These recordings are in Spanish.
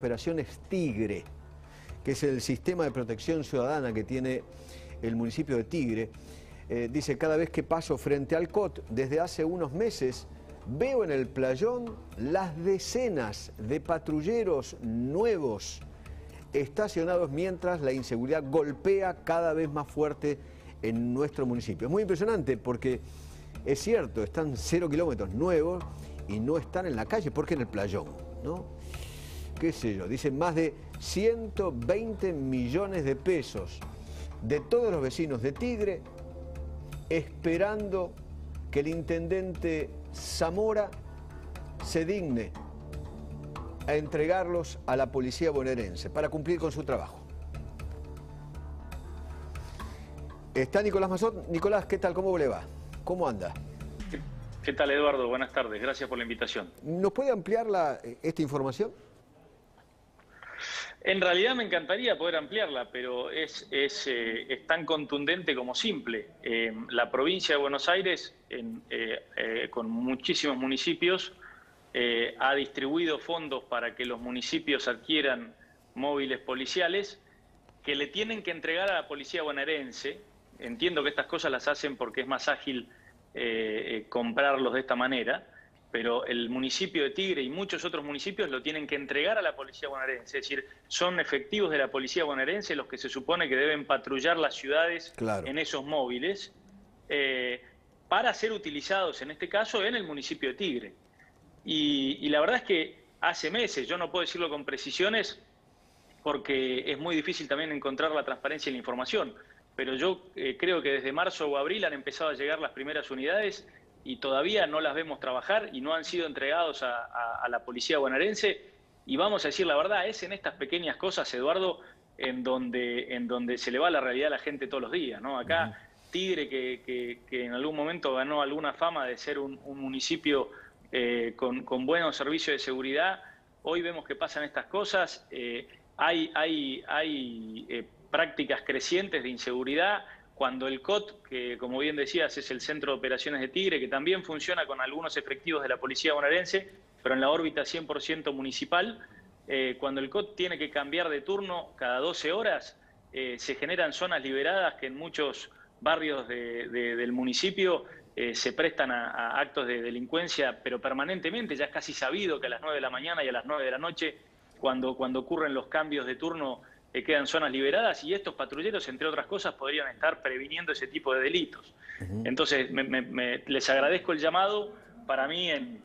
Operaciones Tigre, que es el sistema de protección ciudadana que tiene el municipio de Tigre. Eh, dice, cada vez que paso frente al COT, desde hace unos meses, veo en el playón las decenas de patrulleros nuevos estacionados mientras la inseguridad golpea cada vez más fuerte en nuestro municipio. Es muy impresionante porque es cierto, están cero kilómetros nuevos y no están en la calle porque en el playón, ¿no? Qué sé yo, dicen más de 120 millones de pesos de todos los vecinos de Tigre esperando que el intendente Zamora se digne a entregarlos a la policía bonaerense para cumplir con su trabajo. Está Nicolás Mazot. Nicolás, ¿qué tal? ¿Cómo le va? ¿Cómo anda? ¿Qué tal, Eduardo? Buenas tardes. Gracias por la invitación. ¿Nos puede ampliar esta información? En realidad me encantaría poder ampliarla, pero es, es, eh, tan contundente como simple. Eh, la provincia de Buenos Aires, eh, con muchísimos municipios, ha distribuido fondos para que los municipios adquieran móviles policiales que le tienen que entregar a la policía bonaerense. Entiendo que estas cosas las hacen porque es más ágil comprarlos de esta manera pero el municipio de Tigre y muchos otros municipios lo tienen que entregar a la policía bonaerense, es decir, son efectivos de la policía bonaerense los que se supone que deben patrullar las ciudades en esos móviles eh, para ser utilizados, en este caso, en el municipio de Tigre. Y, la verdad es que hace meses, yo no puedo decirlo con precisiones porque es muy difícil también encontrar la transparencia en la información, pero yo eh, creo que desde marzo o abril han empezado a llegar las primeras unidades y todavía no las vemos trabajar y no han sido entregados a, la policía bonaerense. Y vamos a decir la verdad, es en estas pequeñas cosas, Eduardo, en donde, en donde se le va la realidad a la gente todos los días. ¿no? Acá, Tigre, que, en algún momento ganó alguna fama de ser un, municipio eh, con, buenos servicios de seguridad, hoy vemos que pasan estas cosas. Eh, hay hay, hay eh, prácticas crecientes de inseguridad cuando el COT, que como bien decías es el Centro de Operaciones de Tigre, que también funciona con algunos efectivos de la Policía bonaerense, pero en la órbita 100% municipal, eh, cuando el COT tiene que cambiar de turno cada 12 horas, eh, se generan zonas liberadas que en muchos barrios del municipio eh, se prestan a, actos de delincuencia, pero permanentemente, ya es casi sabido que a las 9 de la mañana y a las 9 de la noche, cuando, cuando ocurren los cambios de turno, quedan zonas liberadas y estos patrulleros, entre otras cosas, podrían estar previniendo ese tipo de delitos. Entonces, les agradezco el llamado. Para mí, en,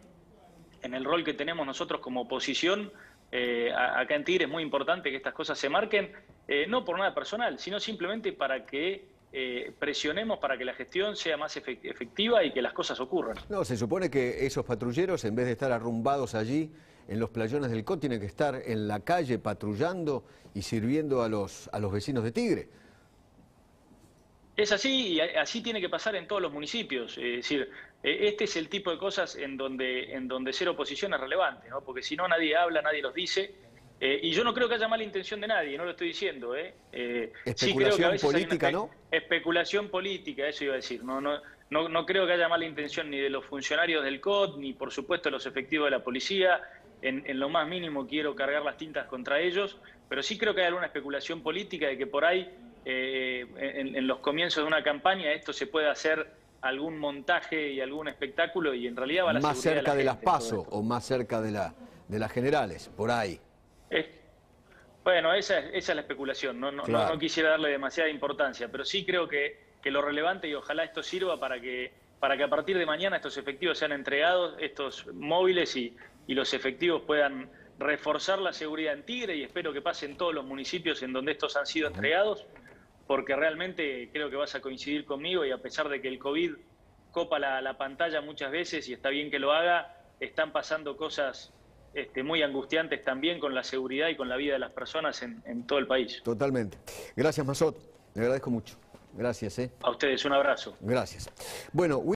el rol que tenemos nosotros como oposición, eh, acá en Tigre es muy importante que estas cosas se marquen, eh, no por nada personal, sino simplemente para que eh, presionemos para que la gestión sea más efectiva y que las cosas ocurran. No, se supone que esos patrulleros, en vez de estar arrumbados allí en los playones del COT, tienen que estar en la calle patrullando y sirviendo a los, a los vecinos de Tigre. Es así y así tiene que pasar en todos los municipios. Es decir, e, este es el tipo de cosas en donde, en donde ser oposición es relevante, ¿no? porque si no nadie habla, nadie los dice eh, y yo no creo que haya mala intención de nadie, no lo estoy diciendo. ¿eh? eh especulación política, ¿no? Especulación política, eso iba a decir. No, no, no, creo que haya mala intención ni de los funcionarios del COD, ni por supuesto de los efectivos de la policía. En, lo más mínimo quiero cargar las tintas contra ellos, pero sí creo que hay alguna especulación política de que por ahí, eh, en, los comienzos de una campaña, esto se puede hacer algún montaje y algún espectáculo y en realidad va a la Más cerca de, las PASO o más cerca de, la, de las generales, por ahí. Bueno, esa, es la especulación, no, no, no, quisiera darle demasiada importancia, pero sí creo que, que, lo relevante y ojalá esto sirva para que, para que a partir de mañana estos efectivos sean entregados, estos móviles y, y los efectivos puedan reforzar la seguridad en Tigre y espero que pase en todos los municipios en donde estos han sido entregados, porque realmente creo que vas a coincidir conmigo y a pesar de que el COVID copa la, la pantalla muchas veces y está bien que lo haga, están pasando cosas este, muy angustiantes también con la seguridad y con la vida de las personas en, todo el país. Totalmente. Gracias, Mazot. Le agradezco mucho. Gracias. ¿eh? A ustedes, un abrazo. Gracias. Bueno,